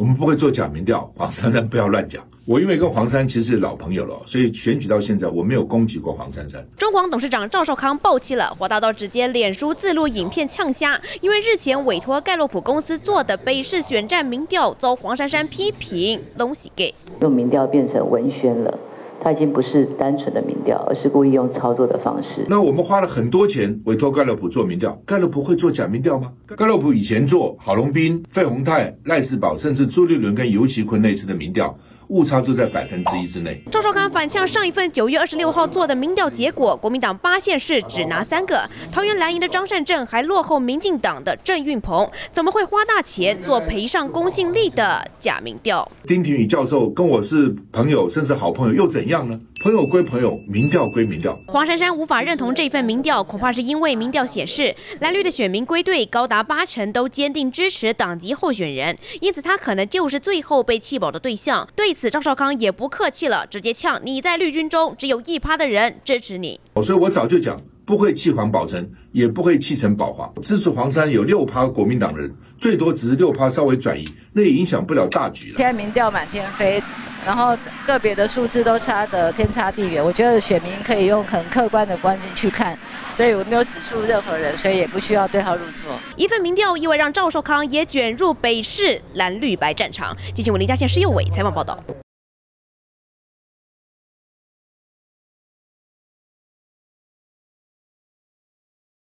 我们不会做假民调，黄珊珊不要乱讲。我因为跟黄珊其实是老朋友了，所以选举到现在我没有攻击过黄珊珊。中广董事长赵少康爆气了，火大到直接脸书自录影片呛虾，因为日前委托盖洛普公司做的北市选战民调遭黄珊珊批评，东西给用民调变成文宣了。他已经不是单纯的民调，而是故意用操作的方式。那我们花了很多钱委托盖洛普做民调，盖洛普会做假民调吗？盖洛普以前做郝龙斌、费鸿泰、赖世宝，甚至朱立伦跟尤其坤那次的民调。误差都在百分之一之内。赵少康反向上一份九月二十六号做的民调结果，国民党八县市只拿三个，桃园蓝营的张善政还落后民进党的郑运鹏，怎么会花大钱做赔上公信力的假民调？丁廷宇教授跟我是朋友，甚至好朋友，又怎样呢？朋友归朋友，民调归民调。黄珊珊无法认同这份民调，恐怕是因为民调显示蓝绿的选民归队高达八成都坚定支持党籍候选人，因此他可能就是最后被弃保的对象。对此，赵少康也不客气了，直接呛：“你在绿军中只有一趴的人支持你。”所以我早就讲。不会弃黄保成，也不会弃成保华。支持黄山有六趴国民党人，最多只是六趴稍微转移，那也影响不了大局了。现在民调满天飞，然后个别的数字都差得天差地远。我觉得选民可以用很客观的观念去看，所以我没有指出任何人，所以也不需要对号入座。一份民调意外让赵寿康也卷入北市蓝绿白战场。记者我林家县施佑伟采访报道。